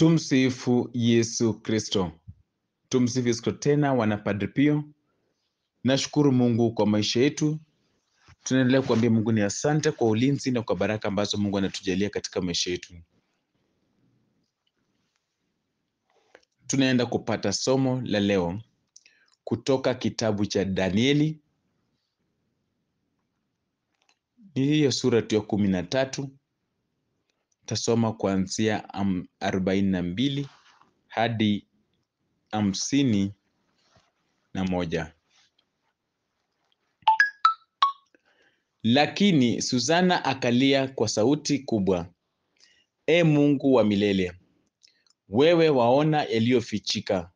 Tumsifu Yesu Kristo. Tumsifu Yesu Kristo. Tena wana Padre Pio, nashukuru Mungu kwa maisha yetu. Tunaendelea kuambia Mungu ni asante kwa ulinzi na kwa baraka ambazo Mungu anatujalia katika maisha yetu. Tunaenda kupata somo la leo kutoka kitabu cha Danieli, ni hiyo sura tu ya kumi na tatu. Tasoma kuanzia arobaini na mbili hadi hamsini na moja. Lakini Susana akalia kwa sauti kubwa, E Mungu wa milele, wewe waona yaliyofichika,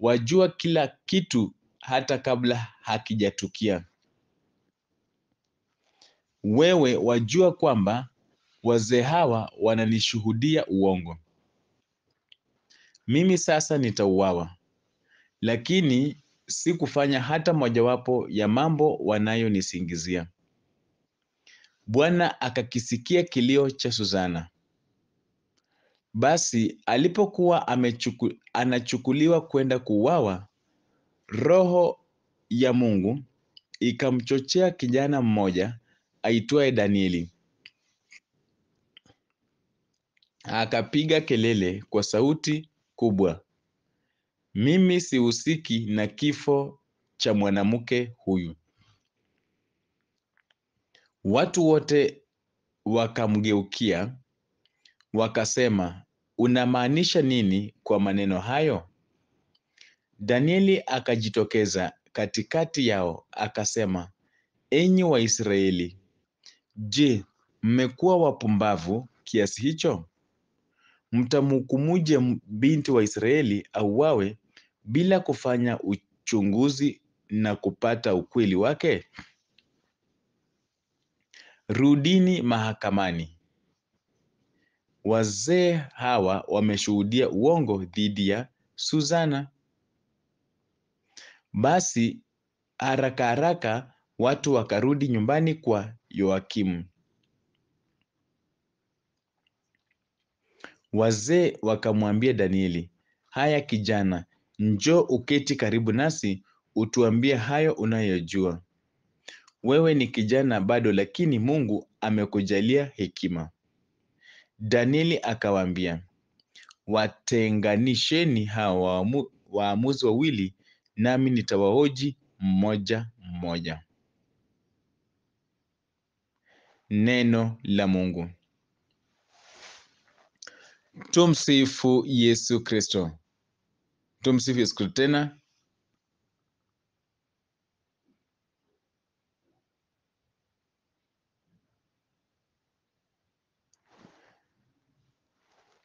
wajua kila kitu hata kabla hakijatukia. Wewe wajua kwamba wazee hawa wananishuhudia uongo. Mimi sasa nitauawa, lakini sikufanya hata mojawapo ya mambo wanayonisingizia. Bwana akakisikia kilio cha Susana. Basi alipokuwa amechuku, anachukuliwa kwenda kuuawa, roho ya Mungu ikamchochea kijana mmoja aitwaye Danieli. Akapiga kelele kwa sauti kubwa, mimi sihusiki na kifo cha mwanamke huyu. Watu wote wakamgeukia wakasema, unamaanisha nini kwa maneno hayo? Danieli akajitokeza katikati yao akasema, enyi Waisraeli, je, mmekuwa wapumbavu kiasi hicho? Mtamhukumuje binti wa Israeli auawe bila kufanya uchunguzi na kupata ukweli wake? Rudini mahakamani. Wazee hawa wameshuhudia uongo dhidi ya Suzana. Basi haraka haraka watu wakarudi nyumbani kwa Yoakimu. Wazee wakamwambia Danieli, haya kijana, njoo uketi karibu nasi, utuambie hayo unayojua. Wewe ni kijana bado, lakini Mungu amekujalia hekima. Danieli akawaambia, watenganisheni hawa waamuzi wawili, nami nitawahoji mmoja mmoja. Neno la Mungu. Tumsifu Yesu Kristo. Tumsifu Yesu Kristo. Tena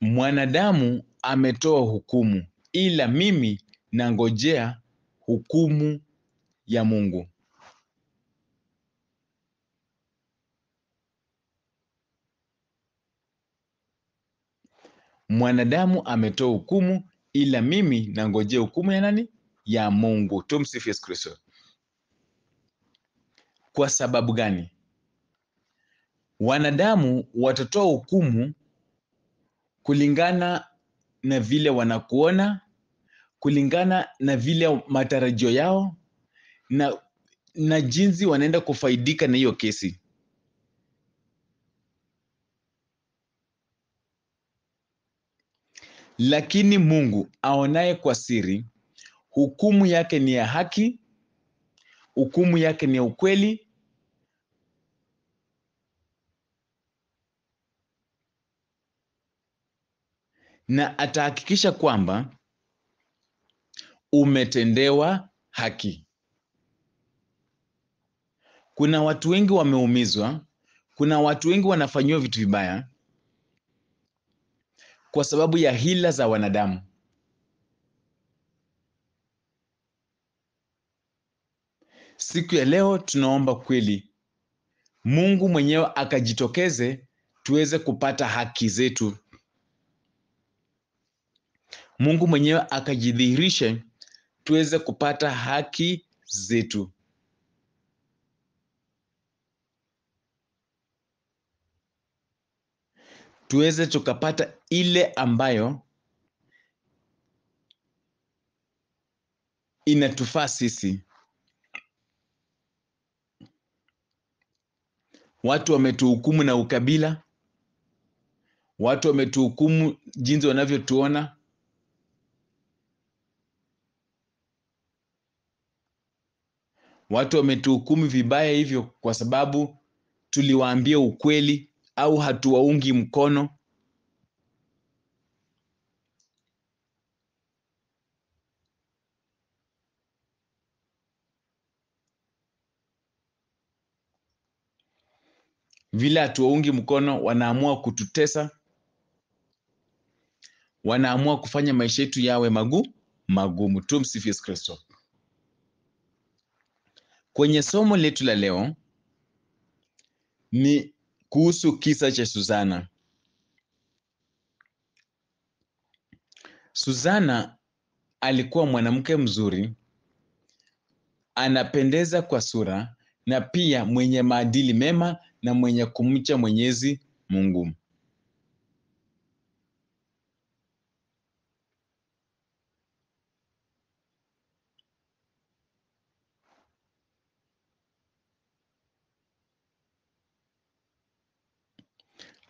mwanadamu ametoa hukumu, ila mimi nangojea hukumu ya Mungu. Mwanadamu ametoa hukumu, ila mimi nangojea hukumu ya nani? Ya Mungu. Tumsifu Yesu Kristo. Kwa sababu gani? Wanadamu watatoa hukumu kulingana na vile wanakuona, kulingana na vile matarajio yao na, na jinsi wanaenda kufaidika na hiyo kesi. Lakini Mungu aonaye kwa siri, hukumu yake ni ya haki, hukumu yake ni ya ukweli, na atahakikisha kwamba umetendewa haki. Kuna watu wengi wameumizwa, kuna watu wengi wanafanyiwa vitu vibaya kwa sababu ya hila za wanadamu. Siku ya leo tunaomba kweli Mungu mwenyewe akajitokeze tuweze kupata haki zetu. Mungu mwenyewe akajidhihirishe tuweze kupata haki zetu. tuweze tukapata ile ambayo inatufaa sisi. Watu wametuhukumu na ukabila, watu wametuhukumu jinsi wanavyotuona. Watu wametuhukumu vibaya hivyo kwa sababu tuliwaambia ukweli au hatuwaungi mkono. Vile hatuwaungi mkono, wanaamua kututesa, wanaamua kufanya maisha yetu yawe magu magumu. Tumsifu Yesu Kristo. Kwenye somo letu la leo ni kuhusu kisa cha Suzana. Suzana alikuwa mwanamke mzuri, anapendeza kwa sura na pia mwenye maadili mema na mwenye kumcha Mwenyezi Mungu.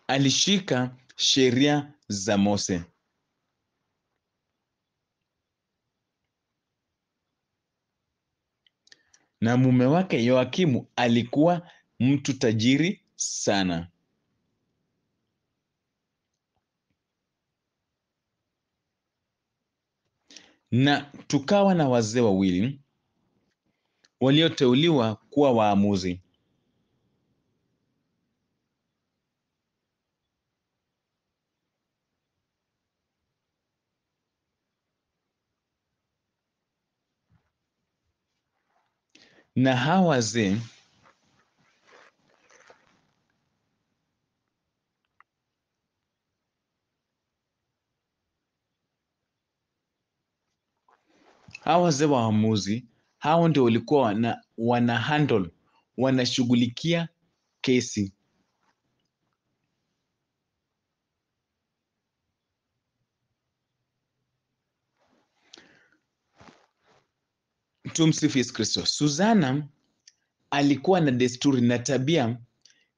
Alishika sheria za Mose. Na mume wake Yoakimu alikuwa mtu tajiri sana. Na tukawa na wazee wawili walioteuliwa kuwa waamuzi. Na hawa wazee hawa wazee wa waamuzi hao ndio walikuwa wana, wana handle wanashughulikia kesi. Tumsifu Yesu Kristo. Suzana alikuwa na desturi na tabia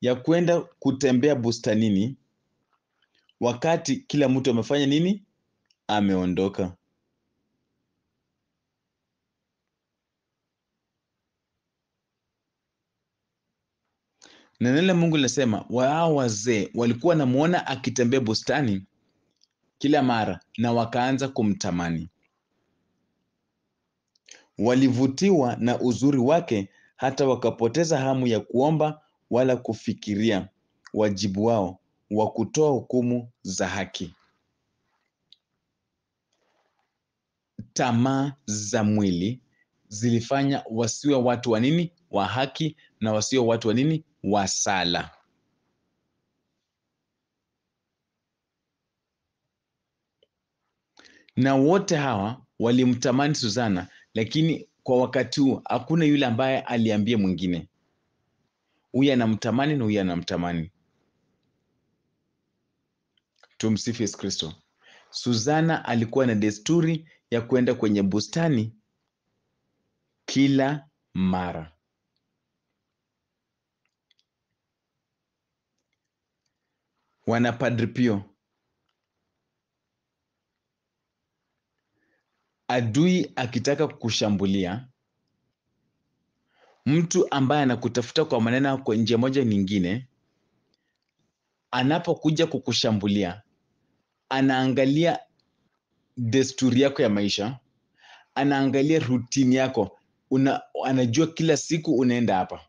ya kwenda kutembea bustanini wakati kila mtu amefanya nini? Ameondoka. Na neno la Mungu linasema wao wazee walikuwa wanamwona akitembea bustani kila mara na wakaanza kumtamani. Walivutiwa na uzuri wake hata wakapoteza hamu ya kuomba wala kufikiria wajibu wao wa kutoa hukumu za haki. Tamaa za mwili zilifanya wasiwe watu wa nini? Wa haki na wasiwe watu wa nini? Wa sala. Na wote hawa walimtamani Suzana, lakini kwa wakati huu hakuna yule ambaye aliambia mwingine, huyu anamtamani na huyu anamtamani. Tumsifu Yesu Kristo. Suzana alikuwa na desturi ya kwenda kwenye bustani kila mara. Wana Pio, adui akitaka kukushambulia, mtu ambaye anakutafuta kwa maneno kwa njia moja nyingine, anapokuja kukushambulia, anaangalia desturi yako ya maisha, anaangalia rutini yako una, anajua kila siku unaenda hapa.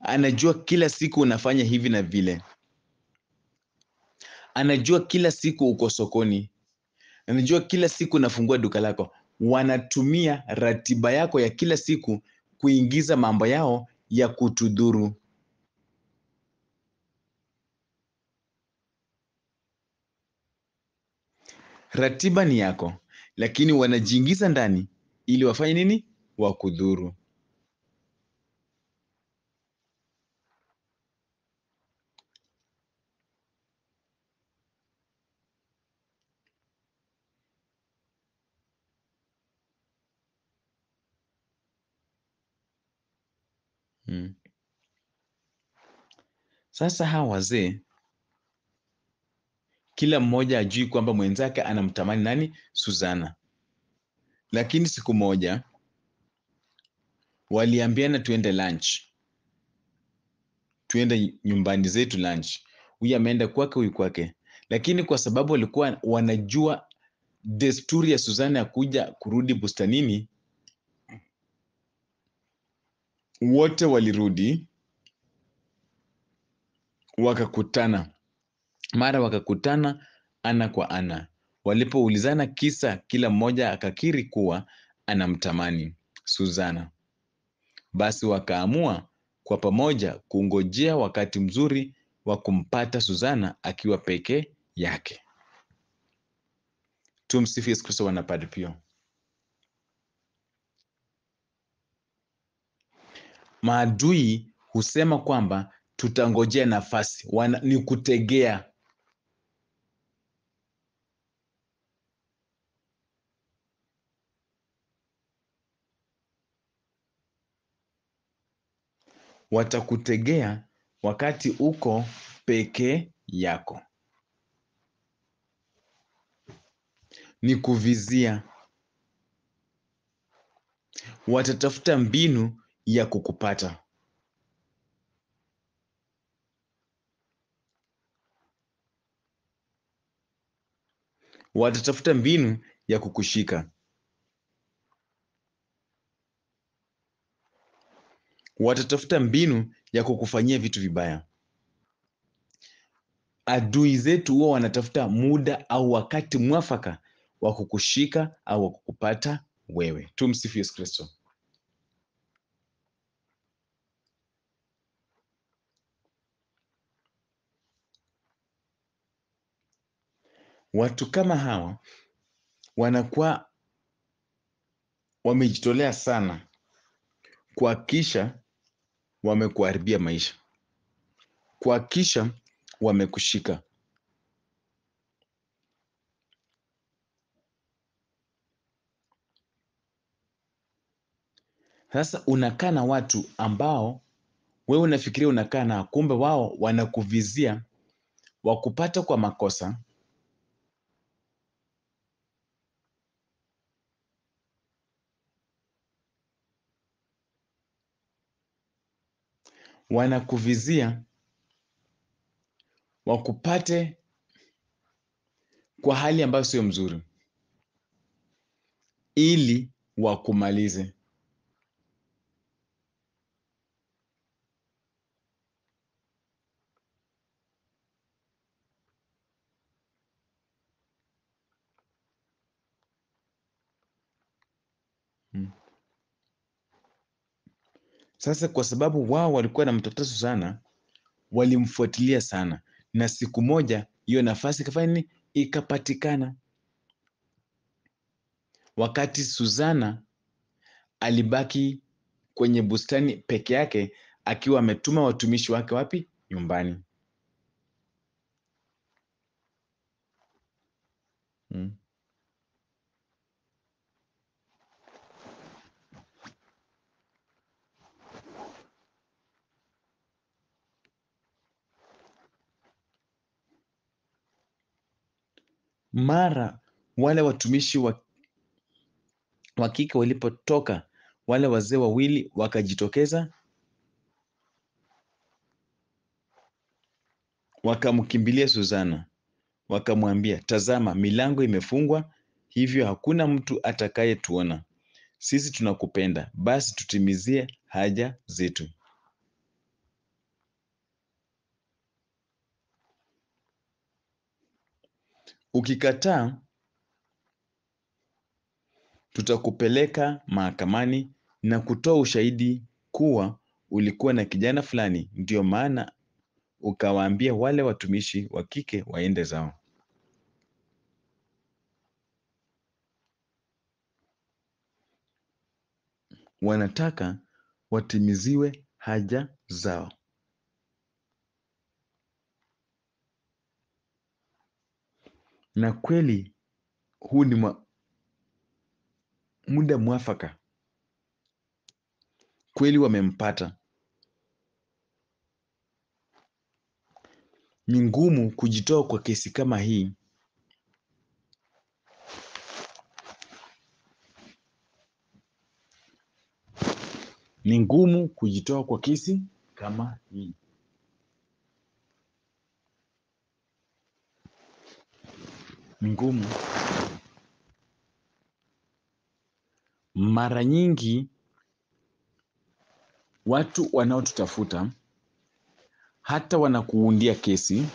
Anajua kila siku unafanya hivi na vile. Anajua kila siku uko sokoni. Anajua kila siku nafungua duka lako. Wanatumia ratiba yako ya kila siku kuingiza mambo yao ya kutudhuru. Ratiba ni yako, lakini wanajiingiza ndani ili wafanye nini? Wakudhuru. Mm. Sasa hawa wazee kila mmoja ajui kwamba mwenzake anamtamani nani? Suzana. Lakini siku moja waliambiana tuende lunch, tuende nyumbani zetu lunch. Huyu ameenda kwake, huyu kwake, lakini kwa sababu walikuwa wanajua desturi ya Suzana ya kuja kurudi bustanini, wote walirudi wakakutana, mara wakakutana ana kwa ana. Walipoulizana kisa, kila mmoja akakiri kuwa anamtamani Suzana. Basi wakaamua kwa pamoja kungojea wakati mzuri wa kumpata Suzana akiwa peke yake. tumsifie Yesu Kristo, wana Padre Pio. Maadui husema kwamba tutangojea nafasi, wana, ni kutegea. Watakutegea wakati uko peke yako, ni kuvizia. Watatafuta mbinu ya kukupata. Watatafuta mbinu ya kukushika. Watatafuta mbinu ya kukufanyia vitu vibaya. Adui zetu huwa wanatafuta muda au wakati mwafaka wa kukushika au wa kukupata wewe. Tumsifu Yesu Kristo. Watu kama hawa wanakuwa wamejitolea sana kuhakikisha wamekuharibia maisha, kuhakikisha wamekushika. Sasa unakaa na watu ambao wewe unafikiria unakaa na, kumbe wao wanakuvizia wakupata kwa makosa wanakuvizia wakupate kwa hali ambayo sio mzuri, ili wakumalize. Sasa kwa sababu wao walikuwa na mtafuta sana, walimfuatilia sana, na siku moja hiyo nafasi ikafanya? Ikapatikana. Wakati Suzana alibaki kwenye bustani peke yake, akiwa ametuma watumishi wake wapi? Nyumbani. Hmm. Mara wale watumishi wa, wa kike walipotoka, wale wazee wawili wakajitokeza, wakamkimbilia Suzana, wakamwambia, tazama, milango imefungwa, hivyo hakuna mtu atakayetuona. Sisi tunakupenda, basi tutimizie haja zetu. Ukikataa, tutakupeleka mahakamani na kutoa ushahidi kuwa ulikuwa na kijana fulani, ndio maana ukawaambia wale watumishi wa kike waende zao. Wanataka watimiziwe haja zao. Na kweli huu ni muda mwafaka, kweli wamempata. Ni ngumu kujitoa kwa kesi kama hii ni ngumu kujitoa kwa kesi kama hii. Ngumu. Mara nyingi watu wanaotutafuta hata wanakuundia kesi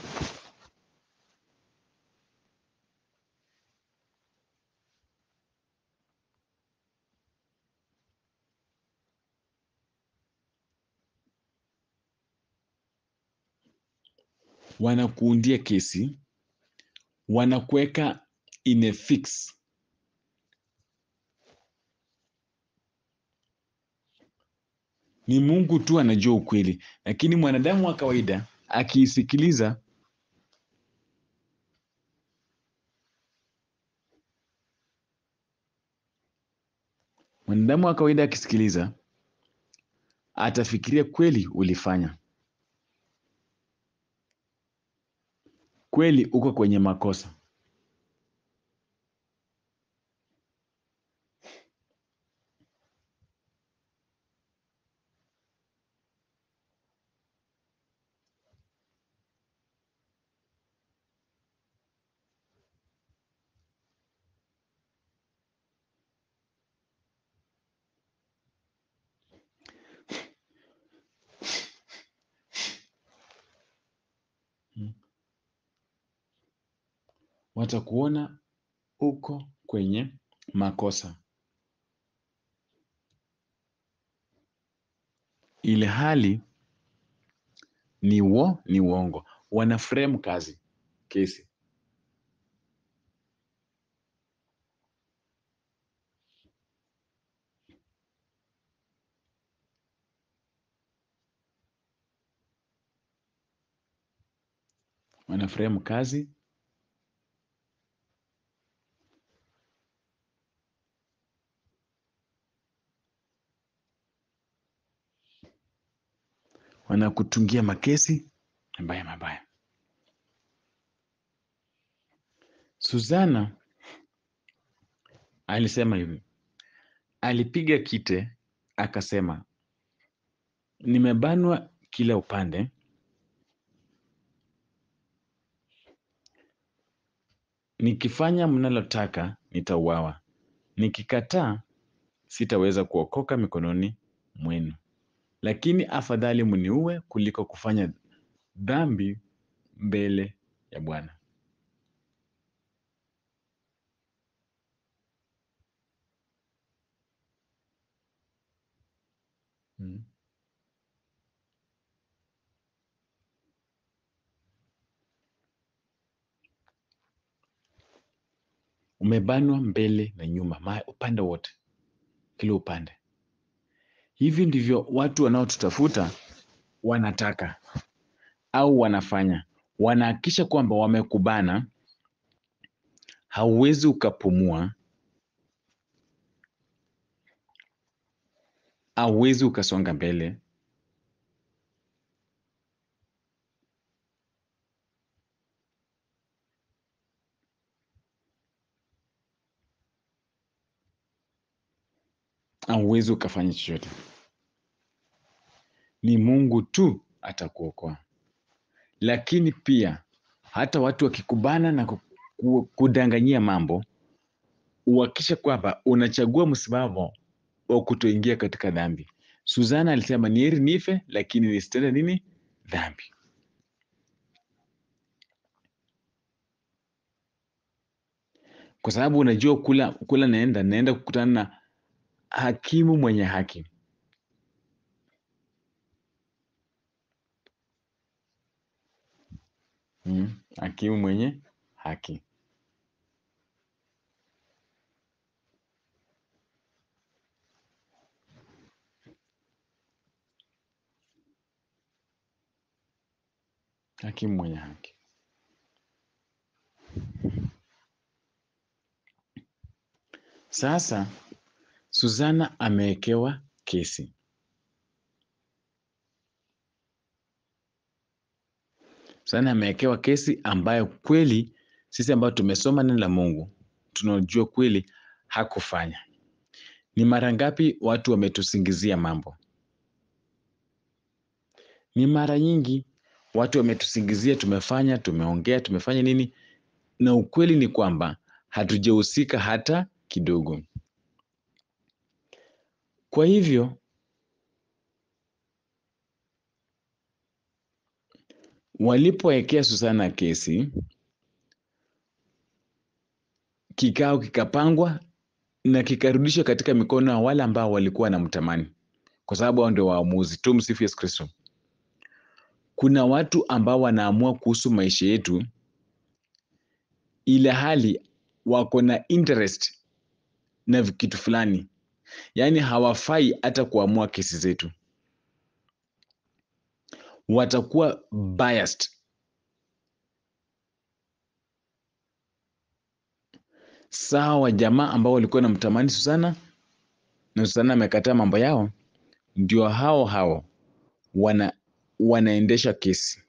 wanakuundia kesi, wanakuweka in a fix. Ni Mungu tu anajua ukweli, lakini mwanadamu wa kawaida akiisikiliza mwanadamu wa kawaida akisikiliza atafikiria kweli ulifanya, kweli uko kwenye makosa. Watakuona uko kwenye makosa, ile hali ni wo ni uongo. Wana frame kazi kesi. Wana frame kazi wanakutungia makesi mabaya mabaya. Suzana alisema hivi, alipiga kite akasema, nimebanwa kila upande, nikifanya mnalotaka nitauawa, nikikataa sitaweza kuokoka mikononi mwenu, lakini afadhali mniue kuliko kufanya dhambi mbele ya Bwana. Hmm. Umebanwa mbele na nyuma, upande wote, kila upande. Hivi ndivyo watu wanaotutafuta wanataka au wanafanya. Wanahakikisha kwamba wamekubana, hauwezi ukapumua, hauwezi ukasonga mbele. Hauwezi ukafanya chochote. Ni Mungu tu atakuokoa. Lakini pia hata watu wakikubana na kudanganyia mambo, uhakisha kwamba unachagua msimamo wa kutoingia katika dhambi. Suzana alisema ni heri nife, lakini nisitende nini? Dhambi. Kwa sababu unajua kula kula naenda naenda kukutana na hakimu mwenye haki. Hmm, hakimu mwenye haki. Hakimu mwenye haki. Sasa Suzana amewekewa kesi. Susana amewekewa kesi ambayo kweli sisi ambao tumesoma neno la Mungu tunajua kweli hakufanya. Ni mara ngapi watu wametusingizia mambo? Ni mara nyingi watu wametusingizia, tumefanya, tumeongea, tumefanya nini, na ukweli ni kwamba hatujahusika hata kidogo. Kwa hivyo walipowekea Susana kesi, kikao kikapangwa na kikarudishwa katika mikono ya wale ambao walikuwa wanamtamani, kwa sababu hao ndio waamuzi. Tumsifu Yesu Kristo. Kuna watu ambao wanaamua kuhusu maisha yetu, ila hali wako na interest na kitu fulani, yaani hawafai hata kuamua kesi zetu, watakuwa biased. Sawa wa jamaa ambao walikuwa namtamani Susana na Susana amekataa mambo yao, ndio hao hao wana wanaendesha kesi.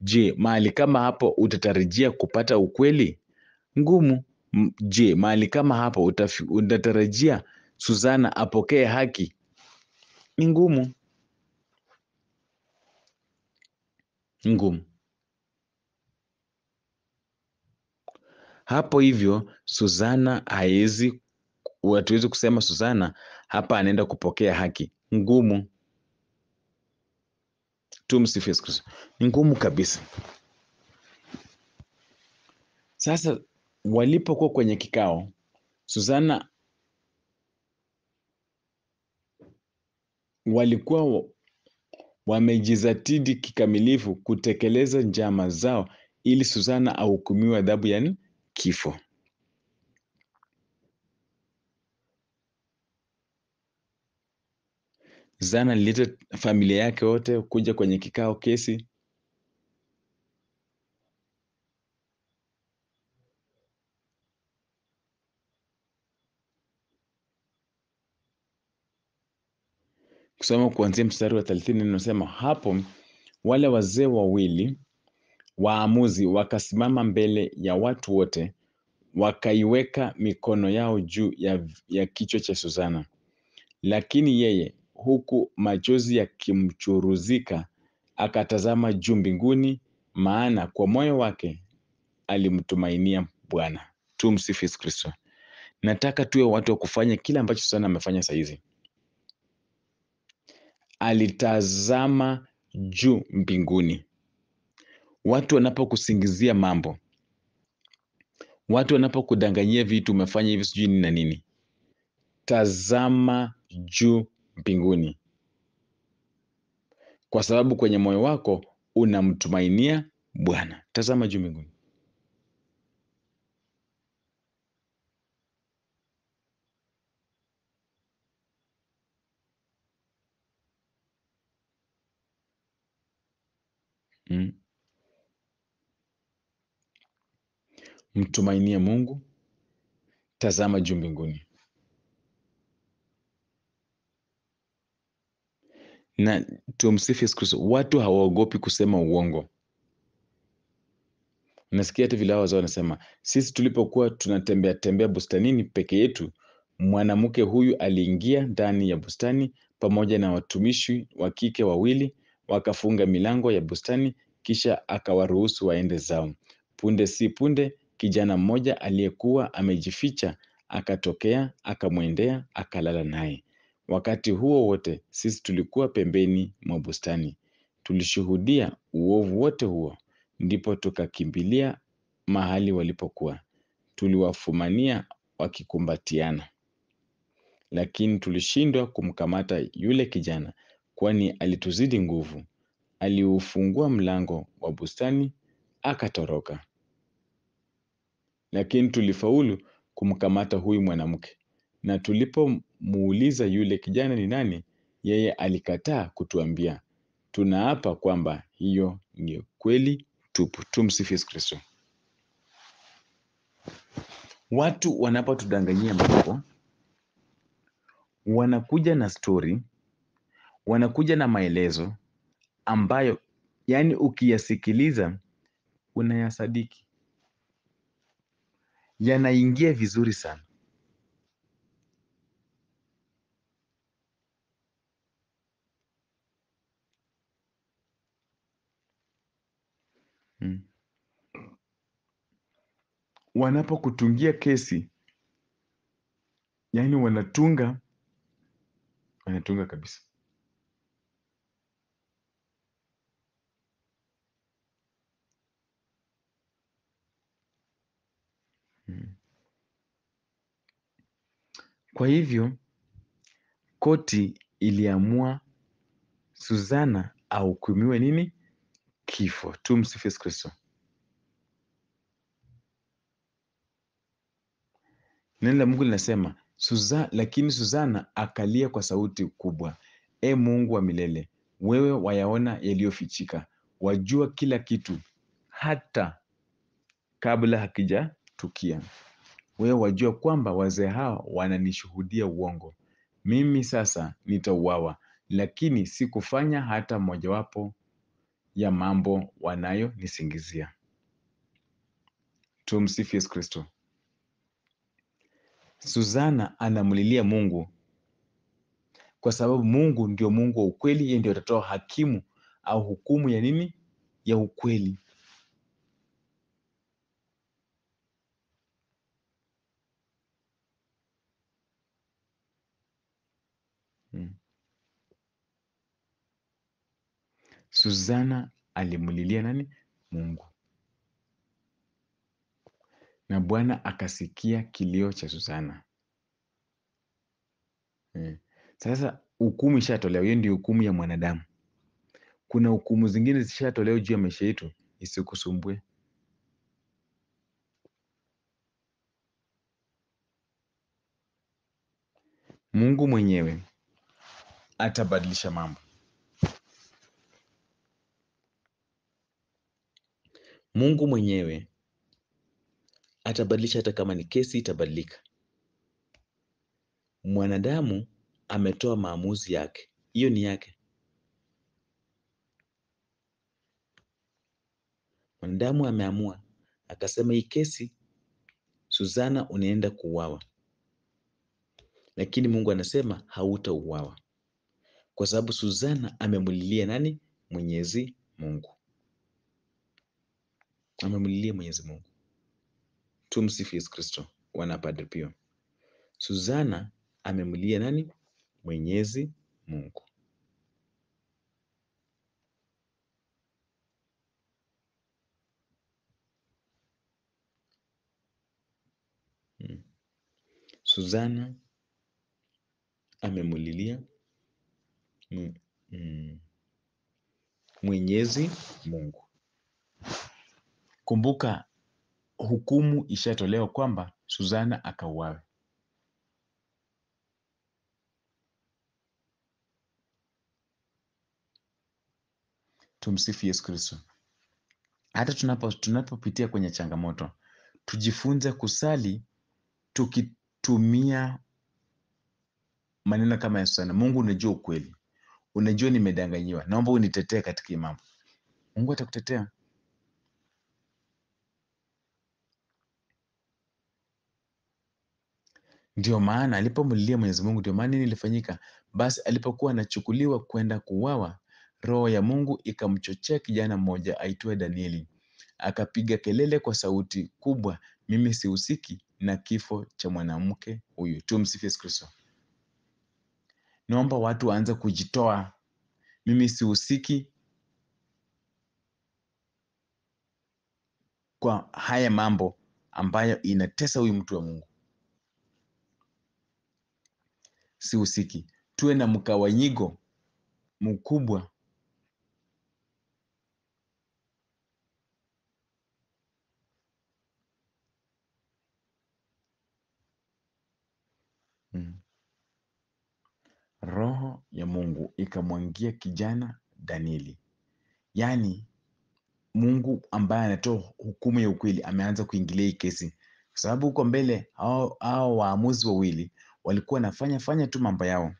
Je, mahali kama hapo utatarajia kupata ukweli? Ngumu. Je, mahali kama hapo utatarajia suzana apokee haki? Ni ngumu, ngumu. Hapo hivyo Suzana haezi, hatuwezi kusema Suzana hapa anaenda kupokea haki. Ngumu. Tumsifu. Ni ngumu kabisa. Sasa walipokuwa kwenye kikao, Susana walikuwa wamejizatidi kikamilifu kutekeleza njama zao ili Susana ahukumiwe adhabu ya kifo. Zana alileta familia yake wote kuja kwenye kikao kesi. Kusoma kuanzia mstari wa thelathini inasema hapo wale wazee wawili waamuzi wakasimama mbele ya watu wote, wakaiweka mikono yao juu ya, ya kichwa cha Susana. Lakini yeye huku machozi yakimchuruzika, akatazama juu mbinguni, maana kwa moyo wake alimtumainia Bwana. Tumsifu Yesu Kristo. Nataka tuwe watu wa kufanya kile ambacho Susana amefanya sahizi. Alitazama juu mbinguni. Watu wanapokusingizia mambo, watu wanapokudanganyia vitu, umefanya hivi sijui nini na nini, tazama juu mbinguni, kwa sababu kwenye moyo wako unamtumainia Bwana. Tazama juu mbinguni. Mm. Mtumainie Mungu, tazama juu mbinguni. Na tumsifu Yesu Kristo. Watu hawaogopi kusema uongo. Nasikia hata vile wazao wanasema, sisi tulipokuwa tunatembea tembea bustanini peke yetu, mwanamke huyu aliingia ndani ya bustani pamoja na watumishi wa kike wawili, wakafunga milango ya bustani, kisha akawaruhusu waende zao. Punde si punde, kijana mmoja aliyekuwa amejificha akatokea, akamwendea, akalala naye. Wakati huo wote sisi tulikuwa pembeni mwa bustani, tulishuhudia uovu wote huo. Ndipo tukakimbilia mahali walipokuwa, tuliwafumania wakikumbatiana, lakini tulishindwa kumkamata yule kijana, kwani alituzidi nguvu. Aliufungua mlango wa bustani akatoroka, lakini tulifaulu kumkamata huyu mwanamke. Na tulipomuuliza yule kijana ni nani, yeye alikataa kutuambia. Tunaapa kwamba hiyo ni kweli tupu. Tumsifu Yesu Kristo. Watu wanapotudanganyia mambo, wanakuja na stori, wanakuja na maelezo ambayo yani ukiyasikiliza unayasadiki, yanaingia vizuri sana. Hmm. Wanapokutungia kesi, yani wanatunga, wanatunga kabisa. Kwa hivyo koti iliamua Suzana ahukumiwe nini? Kifo. Tumsifu Yesu Kristo. Neno la Mungu linasema lakini Suzana akalia kwa sauti kubwa, e Mungu wa milele, wewe wayaona yaliyofichika, wajua kila kitu, hata kabla hakijatukia. Wewe wajua kwamba wazee hawa wananishuhudia uongo. Mimi sasa nitauawa, lakini sikufanya hata mojawapo ya mambo wanayonisingizia. Tumsifu Yesu Kristo. Suzana anamlilia Mungu kwa sababu Mungu ndio Mungu wa ukweli, yeye ndio atatoa hakimu au hukumu ya nini? Ya ukweli. Suzana alimulilia nani? Mungu, na Bwana akasikia kilio cha Suzana. Hmm. Sasa hukumu ishatolewa, hiyo ndio hukumu ya mwanadamu. Kuna hukumu zingine zishatolewa juu ya maisha yetu, isikusumbue. Mungu mwenyewe atabadilisha mambo. Mungu mwenyewe atabadilisha, hata kama ni kesi itabadilika. Mwanadamu ametoa maamuzi yake, hiyo ni yake. Mwanadamu ameamua akasema, hii kesi Suzana, unaenda kuuawa, lakini Mungu anasema hautauawa kwa sababu Suzana amemlilia nani? Mwenyezi Mungu, amemlilia Mwenyezi Mungu. Tumsifu Yesu Kristo. Wana Padre Pio, Suzana amemlilia nani? Mwenyezi Mungu. Hmm. Suzana amemulilia mm, Mwenyezi Mungu. Kumbuka hukumu ishatolewa kwamba Suzana akauawe. Tumsifu Yesu Kristo. Hata tunapo tunapopitia kwenye changamoto, tujifunze kusali tukitumia maneno kama ya Suzana. Mungu, unajua ukweli, unajua nimedanganyiwa, naomba unitetee katika hii mambo. Mungu atakutetea. Ndio maana alipomlilia Mwenyezi Mungu, ndio maana nini ilifanyika? Basi alipokuwa anachukuliwa kwenda kuwawa roho ya Mungu ikamchochea kijana mmoja aitwaye Danieli, akapiga kelele kwa sauti kubwa, mimi sihusiki na kifo cha mwanamke huyu. Tumsifu Yesu Kristo. Naomba watu waanze kujitoa, mimi sihusiki kwa haya mambo ambayo inatesa huyu mtu wa Mungu, sihusiki. Tuwe na mkawanyigo mkubwa Roho ya Mungu ikamwangia kijana Danieli, yaani Mungu ambaye anatoa hukumu ya ukweli ameanza kuingilia hii kesi, kwa sababu huko mbele hao waamuzi wawili walikuwa wanafanya fanya tu mambo yao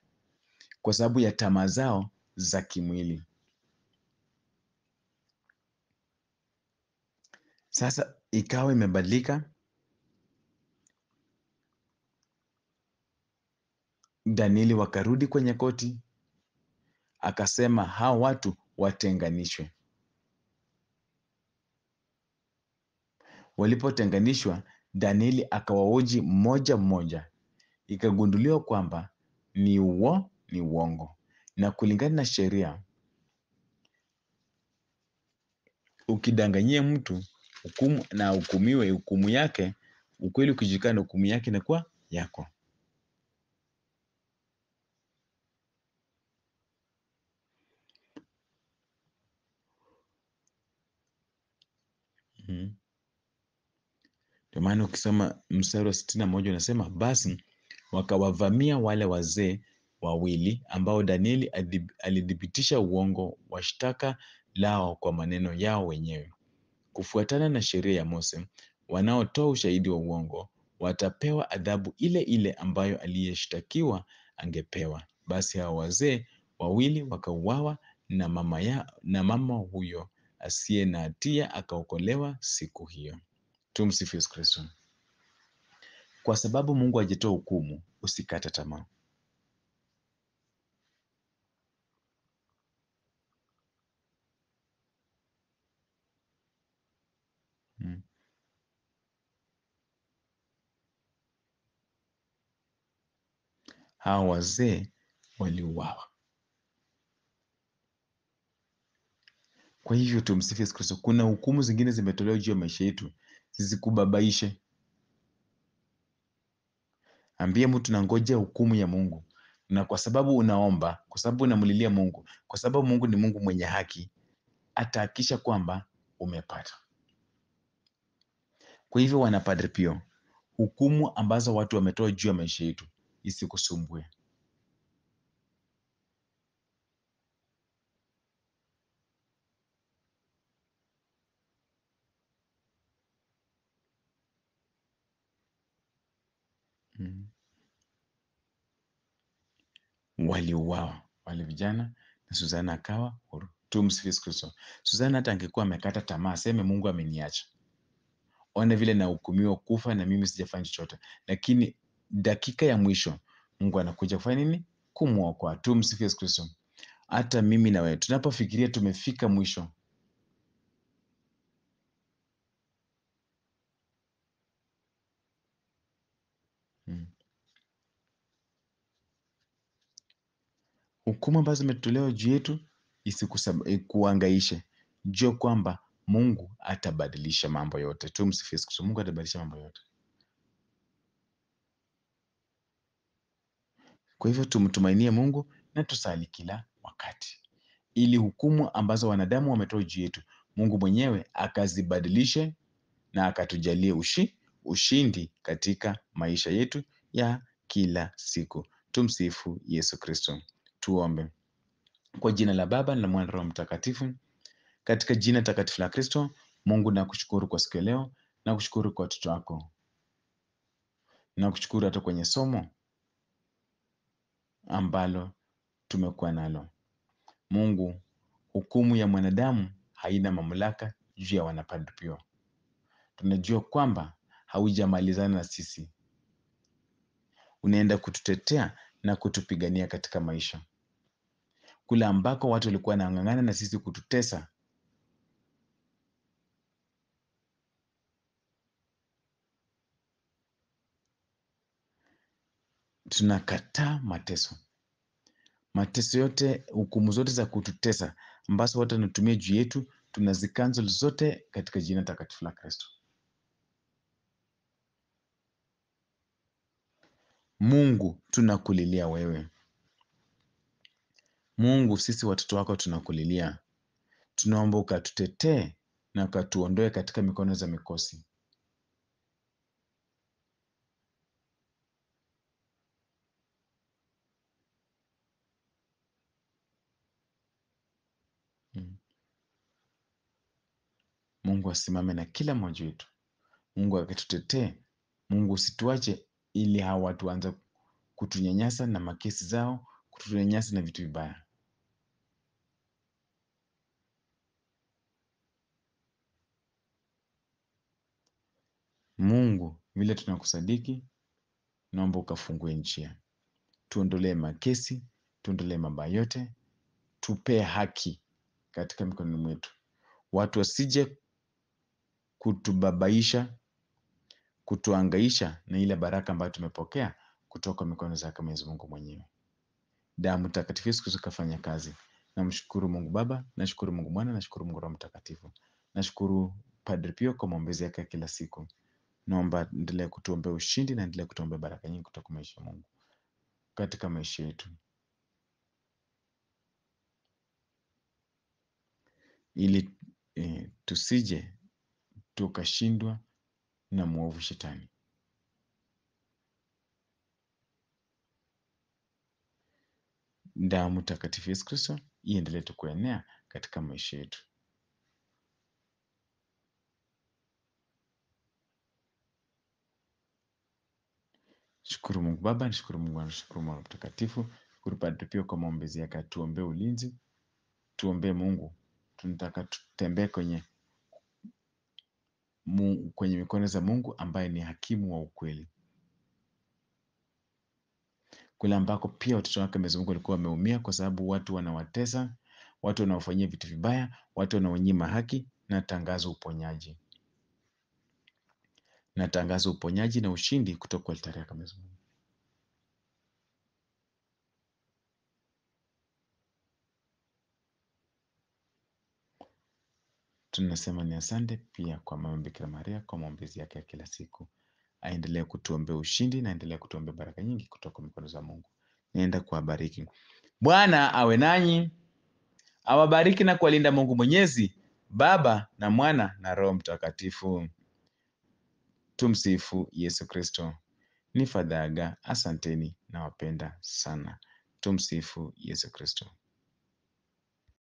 kwa sababu ya tamaa zao za kimwili. Sasa ikawa imebadilika. Danieli wakarudi kwenye koti, akasema hawa watu watenganishwe. Walipotenganishwa, Danieli akawaoji mmoja mmoja, ikagunduliwa kwamba ni uo ni uongo, na kulingana na sheria, ukidanganyia mtu hukumu na hukumiwe, hukumu yake, ukweli ukijulikana, hukumu yake inakuwa yako. Mhm. Ndio maana ukisoma mstari wa sitini na moja unasema basi wakawavamia wale wazee wawili ambao Danieli alithibitisha uongo wa shtaka lao kwa maneno yao wenyewe. Kufuatana na sheria ya Mose, wanaotoa ushahidi wa uongo watapewa adhabu ile ile ambayo aliyeshtakiwa angepewa. Basi hao wazee wawili wakauawa na mama ya, na mama huyo asiye na hatia akaokolewa siku hiyo. Tumsifu Yesu Kristo. Kwa sababu Mungu hajatoa hukumu, usikate tamaa. Hmm. Hawa wazee waliuawa. Kwa hivyo tumsifu Yesu Kristo. Kuna hukumu zingine zimetolewa juu ya maisha yetu, zisikubabaishe. Ambia mtu nangoja hukumu ya Mungu, na kwa sababu unaomba, kwa sababu unamlilia Mungu, kwa sababu Mungu ni Mungu mwenye haki, atahakisha kwamba umepata. Kwa hivyo, wana Padre Pio, hukumu ambazo watu wametoa juu ya maisha yetu isikusumbue. Waliuawa wale vijana na Suzana akawa huru. Tumsifu Kristo. Suzana hata angekuwa amekata tamaa, aseme Mungu ameniacha, ona vile nahukumiwa kufa na mimi sijafanya chochote, lakini dakika ya mwisho Mungu anakuja kufanya nini? Kumwokoa. Tumsifu Yesu Kristo. Hata mimi na wewe tunapofikiria tumefika mwisho, hukumu ambazo zimetolewa juu yetu isikuangaishe. Jua kwamba Mungu atabadilisha mambo yote. Tumsifu Yesu. Mungu atabadilisha mambo yote. Kwa hivyo tumtumainie Mungu na tusali kila wakati, ili hukumu ambazo wanadamu wametoa juu yetu Mungu mwenyewe akazibadilishe na akatujalie ushi, ushindi katika maisha yetu ya kila siku. Tumsifu Yesu Kristo. Tuombe. Kwa jina la Baba na Mwana Roho Mtakatifu, katika jina takatifu la Kristo. Mungu nakushukuru kwa siku ya leo, nakushukuru kwa watoto wako, nakushukuru hata kwenye somo ambalo tumekuwa nalo. Mungu, hukumu ya mwanadamu haina mamlaka juu ya wanapadupio. Pio. Tunajua kwamba haujamalizana na sisi, unaenda kututetea na kutupigania katika maisha kule ambako watu walikuwa wanang'ang'ana na sisi kututesa. Tunakataa mateso, mateso yote, hukumu zote za kututesa ambazo watu wanatumia juu yetu, tunazikansel zote katika jina takatifu la Kristo. Mungu, tunakulilia wewe. Mungu, sisi watoto wako tunakulilia, tunaomba ukatutetee na ukatuondoe katika mikono za mikosi. Mm. Mungu asimame na kila mmoja wetu. Mungu akatutetee. Mungu usituache ili hawa watu waanze kutunyanyasa na makesi zao, kutunyanyasa na vitu vibaya. Mungu, vile tunakusadiki, naomba ukafungue njia, tuondolee makesi, tuondolee mabaya yote, tupee haki katika mikononi mwetu, watu wasije kutubabaisha, kutuangaisha na ile baraka ambayo tumepokea kutoka mikono zake Mwenyezi Mungu mwenyewe. Damu takatifu Yesu Kristo kafanya kazi. Namshukuru Mungu Baba, nashukuru Mungu Mwana, nashukuru Mungu Roho Mtakatifu. Nashukuru Padre Pio kwa maombezi yake ya kila siku. Naomba endelee kutuombea ushindi na endelee kutuombea baraka nyingi kutoka maisha Mungu katika maisha yetu, ili eh, tusije tukashindwa na mwovu Shetani. Damu takatifu Yesu Kristo iendelee tu kuenea katika maisha yetu. Shukuru Mungu Baba, nishukuru Mungu Mwana, nishukuru Mungu Mtakatifu, shukuru Padre Pio kwa maombezi yake, tuombee ulinzi, tuombee Mungu. Tunataka tutembee kwenye Mungu, kwenye mikono za Mungu ambaye ni hakimu wa ukweli, kule ambako pia watoto wake wamezunguka walikuwa wameumia kwa sababu watu wanawatesa, watu wanaofanyia vitu vibaya, watu wanawanyima haki. Na tangazo uponyaji, na tangazo uponyaji na ushindi kutoka kwa altari yako Mwenyezi Mungu. Tunasema ni asante pia kwa Mama Bikira Maria kwa maombezi yake ya kila siku. Aendelee kutuombea ushindi na aendelee kutuombea baraka nyingi kutoka mikono za Mungu. Nienda kuwabariki. Bwana awe nanyi, awabariki na kuwalinda Mungu Mwenyezi, Baba na Mwana na Roho Mtakatifu. Tumsifu Yesu Kristo. Ni Fadhaga, asanteni, nawapenda sana. Tumsifu Yesu Kristo.